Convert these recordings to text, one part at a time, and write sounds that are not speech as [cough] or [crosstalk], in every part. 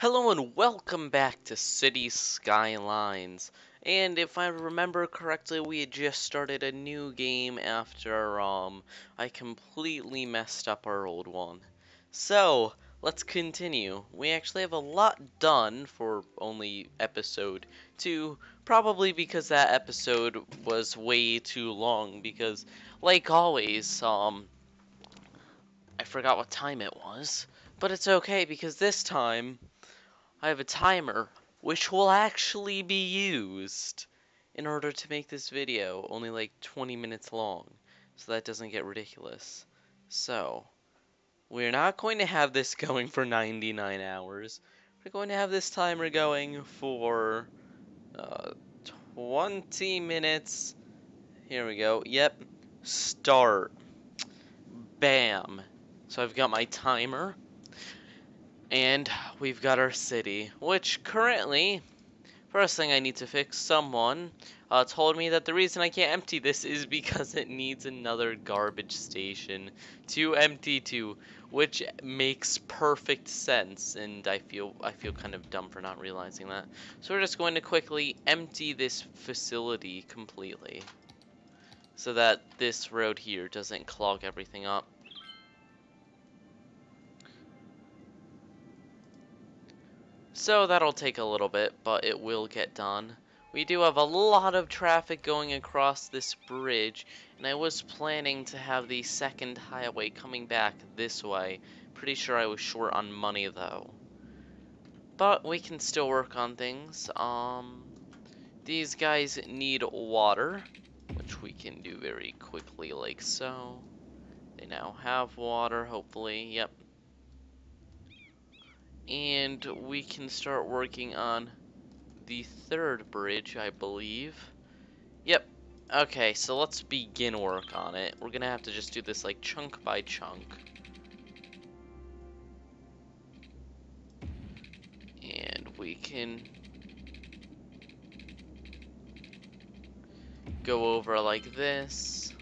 Hello and welcome back to City Skylines. And if I remember correctly, we had just started a new game after um I completely messed up our old one. So, let's continue. We actually have a lot done for only episode 2, probably because that episode was way too long because like always, um I forgot what time it was, but it's okay because this time I have a timer which will actually be used in order to make this video only like 20 minutes long so that doesn't get ridiculous. So, we're not going to have this [laughs] going for 99 hours. We're going to have this timer going for uh, 20 minutes. Here we go. Yep. Start. Bam. So I've got my timer. And we've got our city, which currently, first thing I need to fix, someone uh, told me that the reason I can't empty this is because it needs another garbage station to empty to, which makes perfect sense, and I feel I feel kind of dumb for not realizing that. So we're just going to quickly empty this facility completely, so that this road here doesn't clog everything up. So that'll take a little bit, but it will get done. We do have a lot of traffic going across this bridge, and I was planning to have the second highway coming back this way. Pretty sure I was short on money though. But we can still work on things. Um, these guys need water, which we can do very quickly like so. They now have water, hopefully. Yep, and we can start working on the third bridge, I believe. Yep. Okay, so let's begin work on it. We're gonna have to just do this like chunk by chunk. And we can go over like this.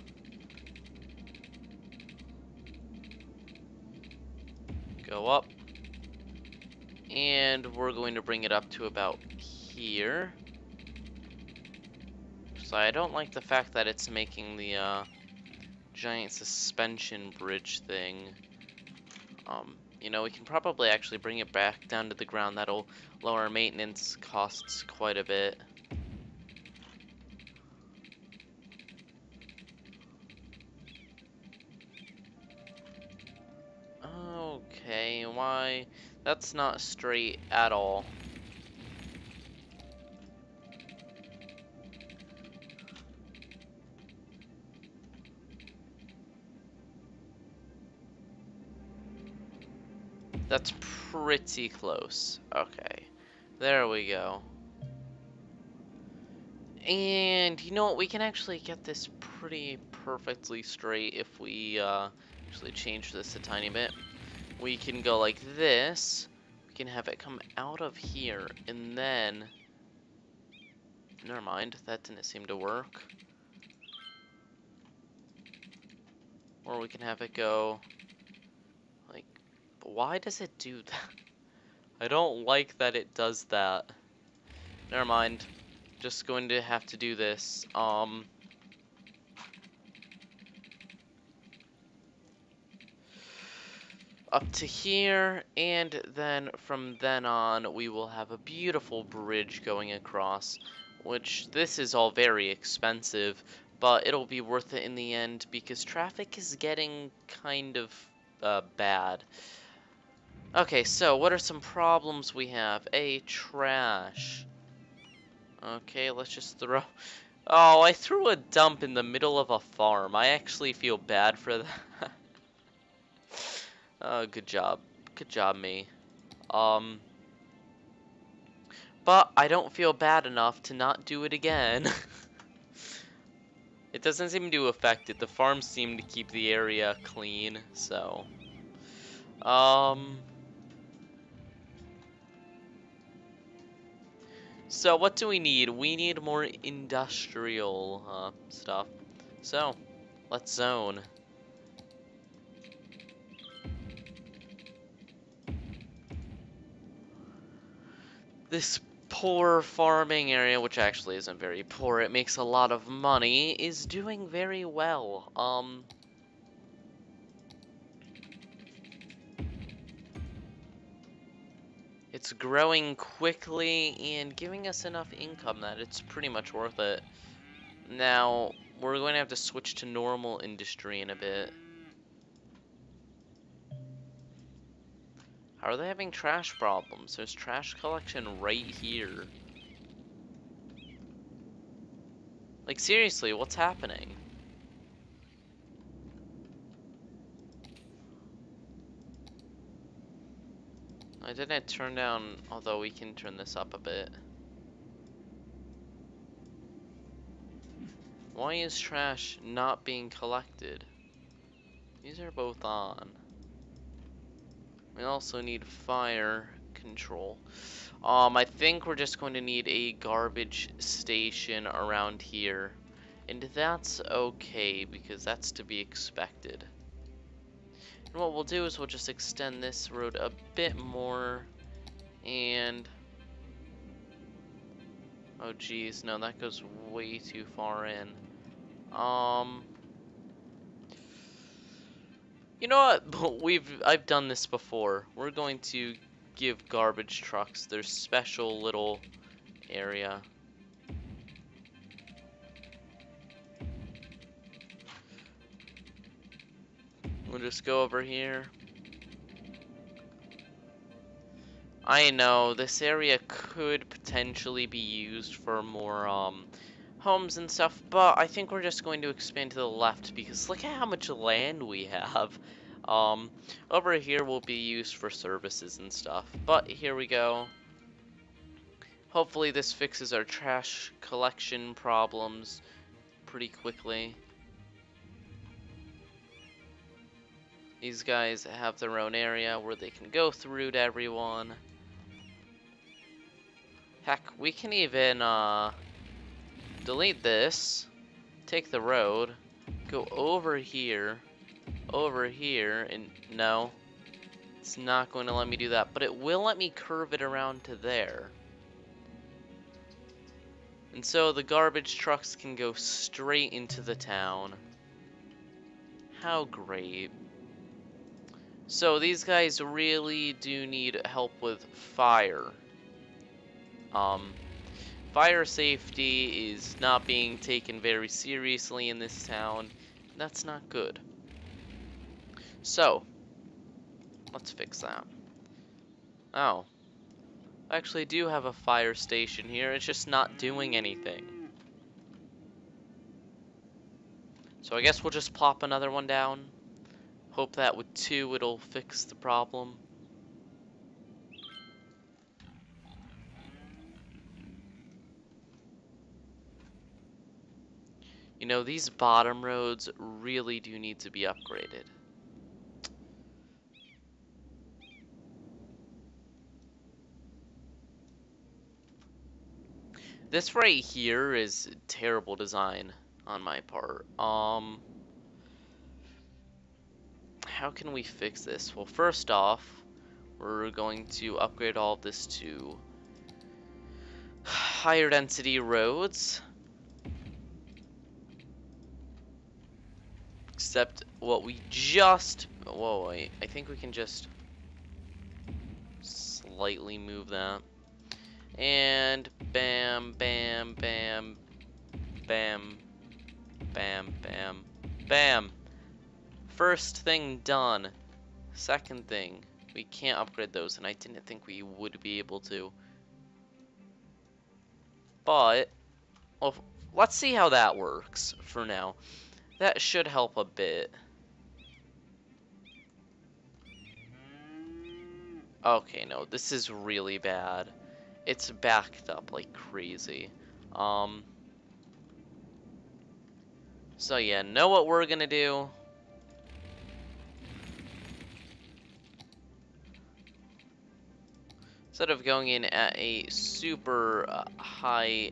Go up and we're going to bring it up to about here. So I don't like the fact that it's making the uh, giant suspension bridge thing. Um, you know, we can probably actually bring it back down to the ground. That'll lower maintenance costs quite a bit. Okay, why? That's not straight at all. That's pretty close. Okay. There we go. And you know what? We can actually get this pretty perfectly straight if we uh, actually change this a tiny bit we can go like this. We can have it come out of here and then... Never mind, that didn't seem to work. Or we can have it go like, why does it do [laughs] that? I don't like that it does that. Never mind. Just going to have to do this. Um, up to here, and then from then on, we will have a beautiful bridge going across, which this is all very expensive, but it'll be worth it in the end because traffic is getting kind of uh, bad. Okay, so what are some problems we have? A, trash. Okay, let's just throw... [laughs] Oh, I threw a dump in the middle of a farm. I actually feel bad for [laughs] that. Oh, good job. Good job, me. Um, but I don't feel bad enough to not do it again. [laughs] it doesn't seem to affect it. The farms seem to keep the area clean, so. Um. So what do we need? We need more industrial uh, stuff. So, let's zone. This poor farming area, which actually isn't very poor, it makes a lot of money, is doing very well. Um, it's growing quickly and giving us enough income that it's pretty much worth it. Now, we're going to have to switch to normal industry in a bit. How are they having trash problems? There's trash collection right here. Like, seriously, what's happening? I didn't turn down, although we can turn this up a bit. Why is trash not being collected? These are both on. We also need fire control. Um, I think we're just going to need a garbage station around here. And that's okay, because that's to be expected. And what we'll do is we'll just extend this road a bit more. And... Oh geez, no, that goes way too far in. Um... You know what? [laughs] We've I've done this before. We're going to give garbage trucks their special little area. We'll just go over here. I know, this area could potentially be used for more um, homes and stuff, but I think we're just going to expand to the left because look at how much land we have. Um, over here will be used for services and stuff, but here we go. Hopefully this fixes our trash collection problems pretty quickly. These guys have their own area where they can go through to everyone. Heck, we can even, uh, delete this, take the road, go over here, over here, and no, it's not going to let me do that, but it will let me curve it around to there. And so the garbage trucks can go straight into the town. How great. So these guys really do need help with fire. Um, Fire safety is not being taken very seriously in this town. That's not good. So, let's fix that. Oh. I actually do have a fire station here, it's just not doing anything. So I guess we'll just plop another one down. Hope that with two it'll fix the problem. You know, these bottom roads really do need to be upgraded. This right here is terrible design on my part. Um, how can we fix this? Well, first off, we're going to upgrade all of this to [sighs] higher density roads. Except what we just... Whoa, wait. I think we can just slightly move that. And bam, bam, bam, bam, bam, bam, bam. First thing done. Second thing, we can't upgrade those, and I didn't think we would be able to. But, well, let's see how that works for now. That should help a bit. Okay, no, this is really bad. It's backed up like crazy. Um, so yeah, know what we're gonna do? Instead of going in at a super uh, high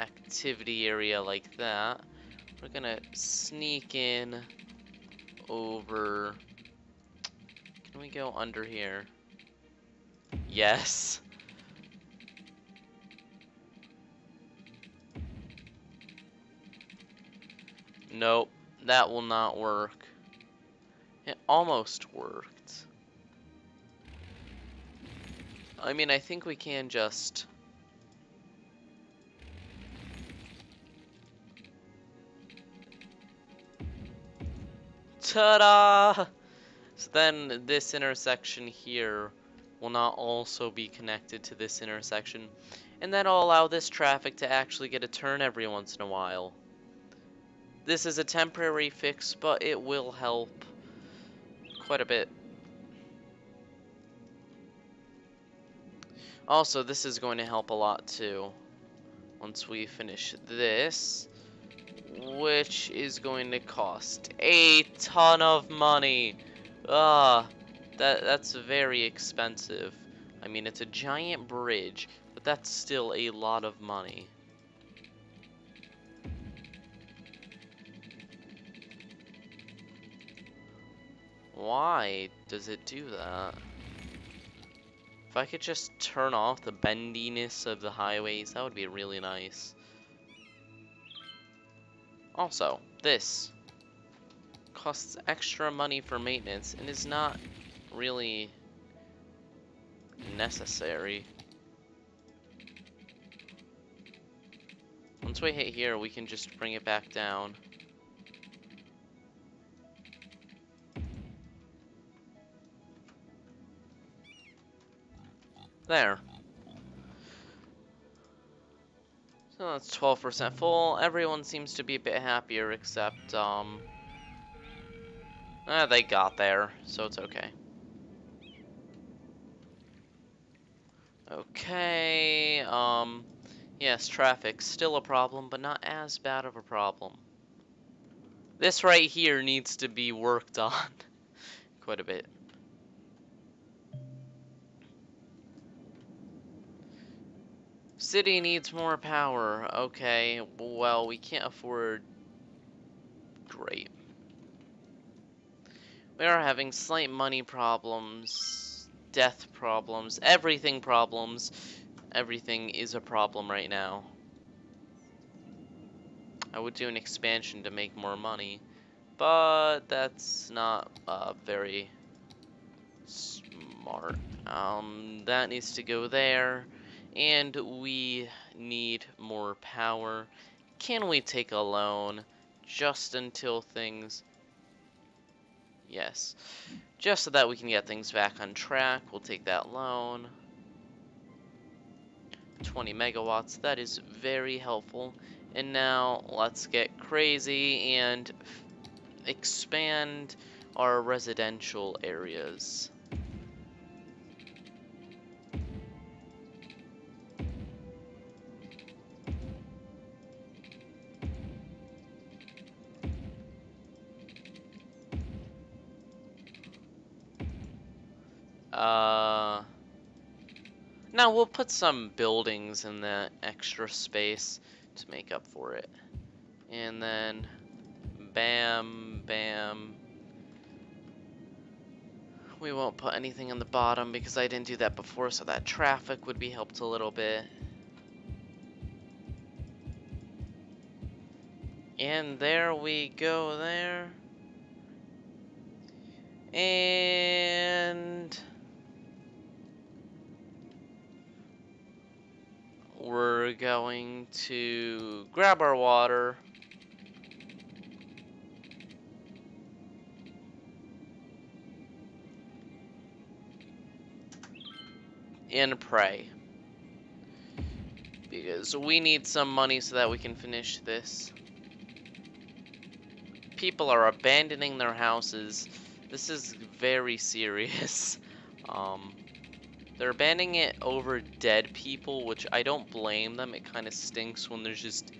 activity area like that, we're gonna sneak in over. Can we go under here? Yes. Nope, that will not work. It almost worked. I mean, I think we can just Ta-da! So then this intersection here will not also be connected to this intersection. And that'll allow this traffic to actually get a turn every once in a while. This is a temporary fix, but it will help quite a bit. Also, this is going to help a lot too. Once we finish this, which is going to cost a ton of money. Ah, that that's very expensive. I mean, it's a giant bridge, but that's still a lot of money. Why does it do that? If I could just turn off the bendiness of the highways, that would be really nice. Also, this costs extra money for maintenance and is not really necessary. Once we hit here, we can just bring it back down. There. So that's 12% full. Everyone seems to be a bit happier except, um... Eh, they got there, so it's okay. Okay, um... Yes, traffic's still a problem, but not as bad of a problem. This right here needs to be worked [laughs] on quite a bit. City needs more power. Okay, well, we can't afford... Great. We are having slight money problems, death problems, everything problems. Everything is a problem right now. I would do an expansion to make more money, but that's not uh, very smart. Um, that needs to go there. And we need more power. Can we take a loan just until things... Yes. Just so that we can get things back on track, we'll take that loan. 20 megawatts, that is very helpful. And now let's get crazy and expand our residential areas. We'll put some buildings in the extra space to make up for it. And then bam, bam. We won't put anything on the bottom because I didn't do that before so that traffic would be helped a little bit. And there we go there. And we're going to grab our water. And pray. Because we need some money so that we can finish this. People are abandoning their houses. This is very serious. [laughs] Um, they're banning it over dead people, which I don't blame them. It kind of stinks when there's just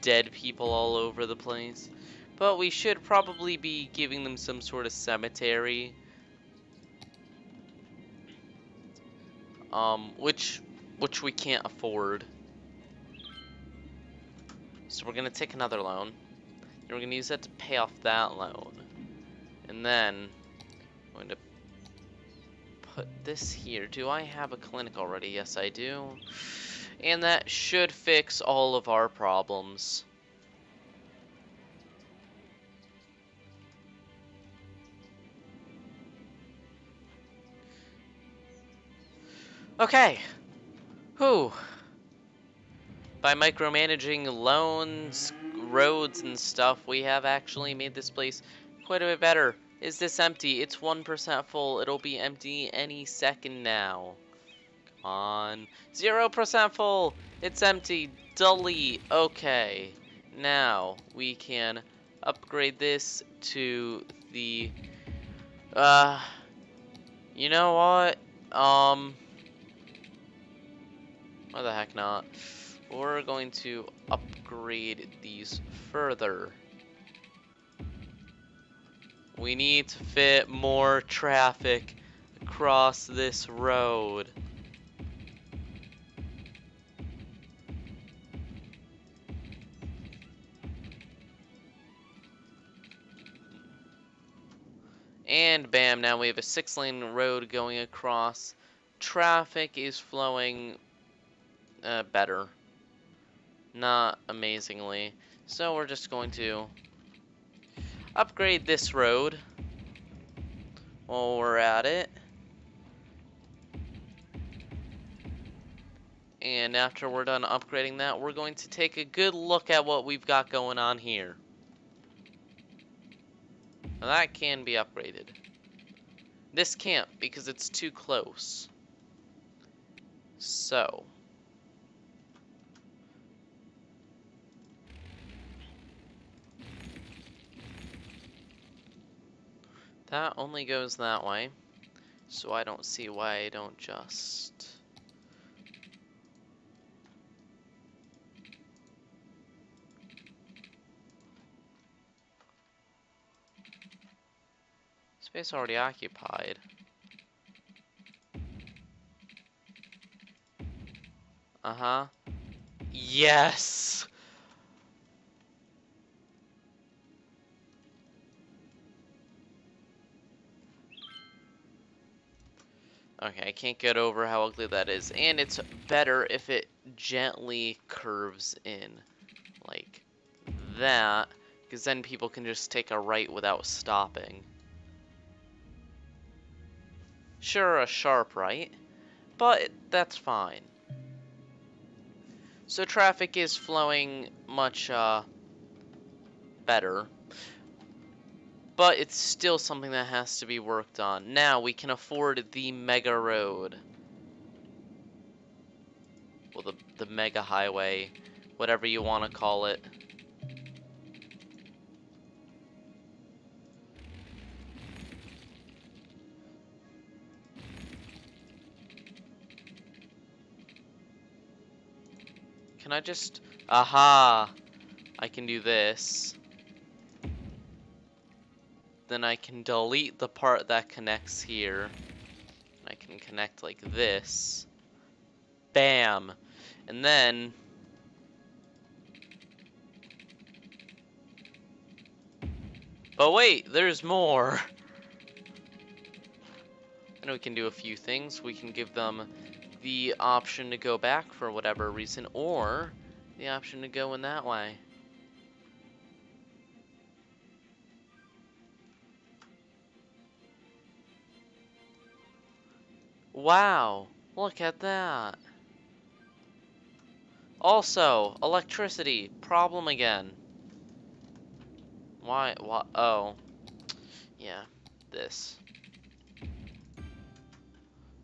dead people all over the place. But we should probably be giving them some sort of cemetery. Um, which, which we can't afford. So we're going to take another loan. And we're going to use that to pay off that loan. And then, I'm going to put this here. Do I have a clinic already? Yes, I do. And that should fix all of our problems. Okay. Whew. By micromanaging loans, roads, and stuff, we have actually made this place quite a bit better. Is this empty? It's 1% full. It'll be empty any second now. Come on. 0% full. It's empty. Delete. Okay. Now, we can upgrade this to the... Uh... You know what? Um... Why the heck not? We're going to upgrade these further. We need to fit more traffic across this road. And bam, now we have a six lane road going across. Traffic is flowing uh, better. Not amazingly. So we're just going to upgrade this road while we're at it. And after we're done upgrading that, we're going to take a good look at what we've got going on here. Now that can be upgraded. This can't because it's too close. So. That only goes that way. So I don't see why I don't just... Space already occupied. Uh-huh. Yes! Okay, I can't get over how ugly that is. And it's better if it gently curves in. Like that. Because then people can just take a right without stopping. Sure, a sharp right. But that's fine. So traffic is flowing much uh, better but it's still something that has to be worked on. Now we can afford the mega road. Well, the, the mega highway, whatever you want to call it. Can I just... Aha! I can do this then I can delete the part that connects here. I can connect like this. Bam! And then... But wait, there's more! [laughs] And we can do a few things. We can give them the option to go back for whatever reason, or the option to go in that way. Wow, look at that. Also, electricity, problem again. Why, what, oh. Yeah, this.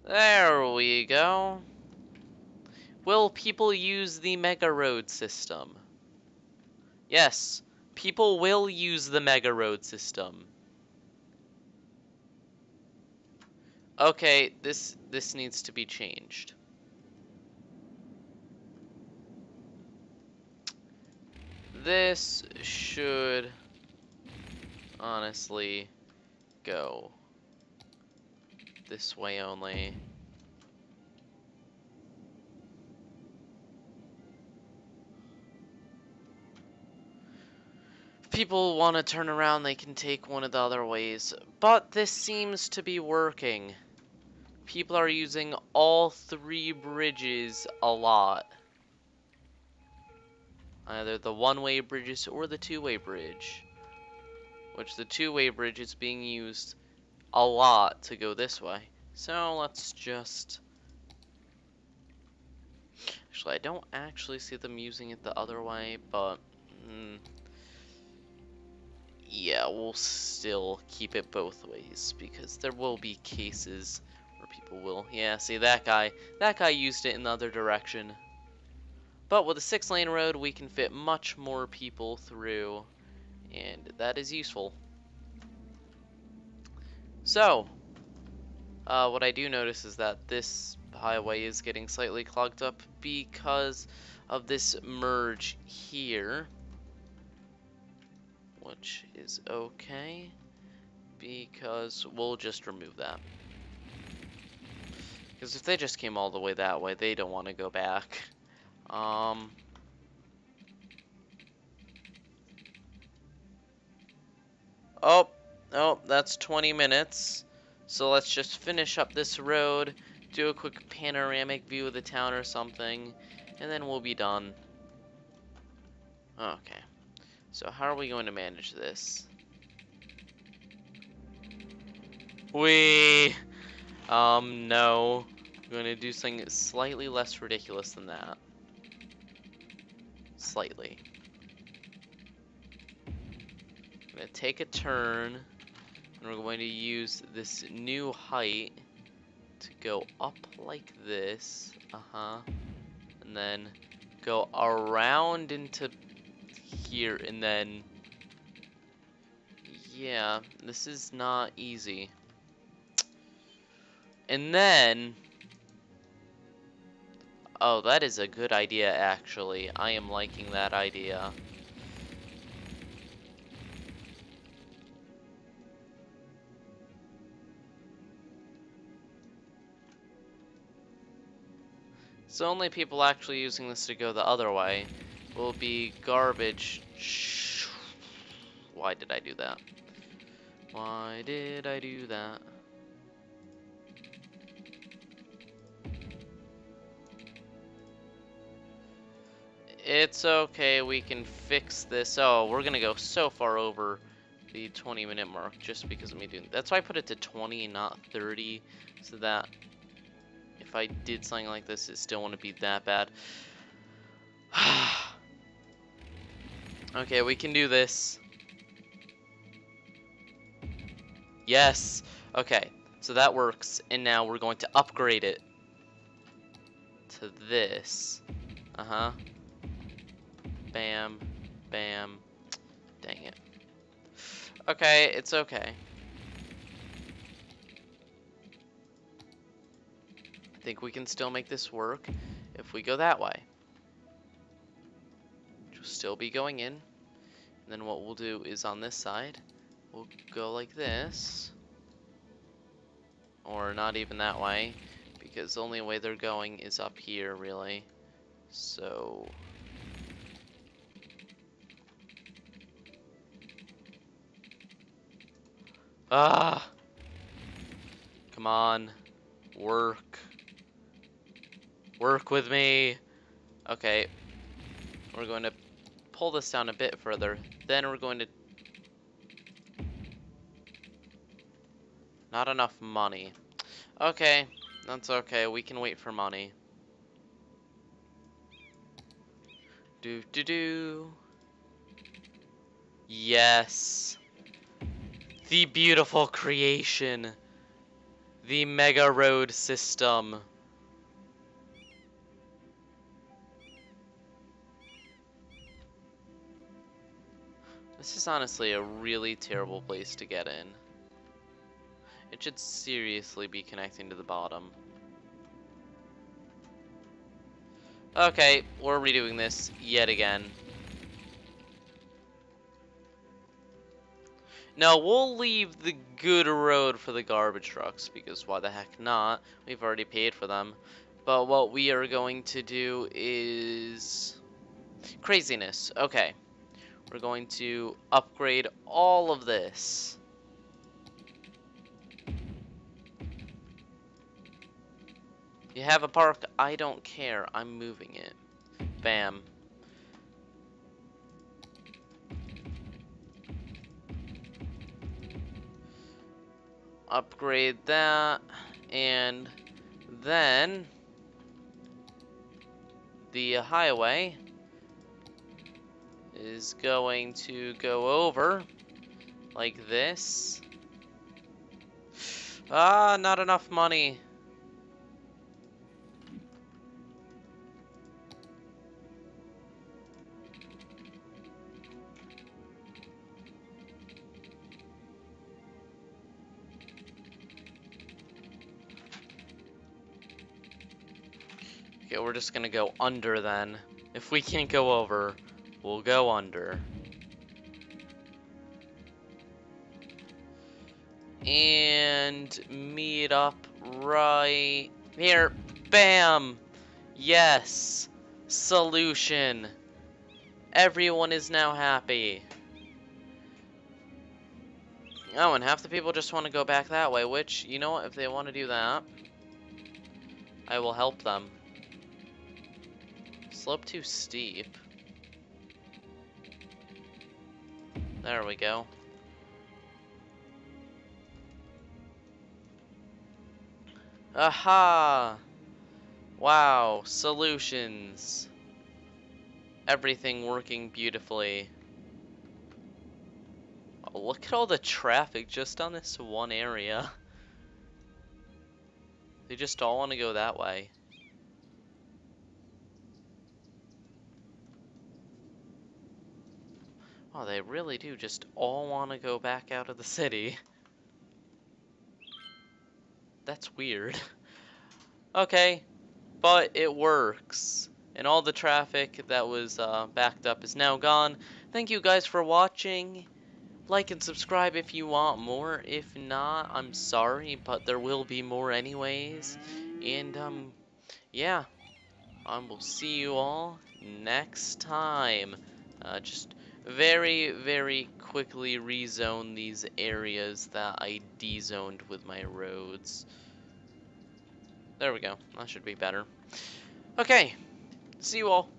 There we go. Will people use the Mega Road system? Yes, people will use the Mega Road system. Okay, this this needs to be changed. This should honestly go this way only. If people want to turn around, they can take one of the other ways. But this seems to be working people are using all three bridges a lot. Either the one-way bridges or the two-way bridge. Which the two-way bridge is being used a lot to go this way. So let's just Actually, I don't actually see them using it the other way, but... Mm, yeah, we'll still keep it both ways, because there will be cases people will... Yeah, see, that guy, that guy used it in the other direction. But with a six-lane road, we can fit much more people through, and that is useful. So, uh, what I do notice is that this highway is getting slightly clogged up because of this merge here. Which is okay, because we'll just remove that. Because if they just came all the way that way, they don't want to go back. Um... Oh, oh, that's 20 minutes. So let's just finish up this road, do a quick panoramic view of the town or something, and then we'll be done. Okay. So how are we going to manage this? We um no. I'm going to do something slightly less ridiculous than that. Slightly. I'm going to take a turn and we're going to use this new height to go up like this. Uh-huh. And then go around into here and then... Yeah, this is not easy. And then... Oh, that is a good idea, actually. I am liking that idea. So only people actually using this to go the other way will be garbage. Why did I do that? Why did I do that? It's okay, we can fix this. Oh, we're gonna go so far over the 20 minute mark just because of me doing that's why I put it to 20 not 30 so that if I did something like this, it still wouldn't be that bad. [sighs] okay, we can do this. Yes. Okay, so that works, and now we're going to upgrade it to this. Uh-huh. Bam. Bam. Dang it. Okay, it's okay. I think we can still make this work if we go that way. Will still be going in. And then what we'll do is on this side, we'll go like this. Or not even that way, because the only way they're going is up here, really. So... Ah! Come on. Work. Work with me. Okay. We're going to pull this down a bit further. Then we're going to... Not enough money. Okay. That's okay. We can wait for money. Do do do. Yes. The beautiful creation. The Mega Road system. This is honestly a really terrible place to get in. It should seriously be connecting to the bottom. Okay, we're redoing this yet again. No, we'll leave the good road for the garbage trucks, because why the heck not? We've already paid for them. But what we are going to do is... Craziness. Okay. We're going to upgrade all of this. You have a park, I don't care. I'm moving it. Bam. Upgrade that, and then the highway is going to go over like this. Ah, not enough money. Just gonna go under then. If we can't go over, we'll go under. And meet up right here. Bam! Yes! Solution! Everyone is now happy. Oh, and half the people just want to go back that way, which, you know what, if they want to do that, I will help them. Slope too steep. There we go. Aha! Wow, solutions. Everything working beautifully. Oh, look at all the traffic just on this one area. [laughs] They just all want to go that way. Oh, they really do just all want to go back out of the city. That's weird. [laughs] okay, but it works. And all the traffic that was uh, backed up is now gone. Thank you guys for watching. Like and subscribe if you want more. If not, I'm sorry, but there will be more anyways. And, um, yeah. I will see you all next time. Uh, just very, very quickly rezone these areas that I dezoned with my roads. There we go. That should be better. Okay. See you all.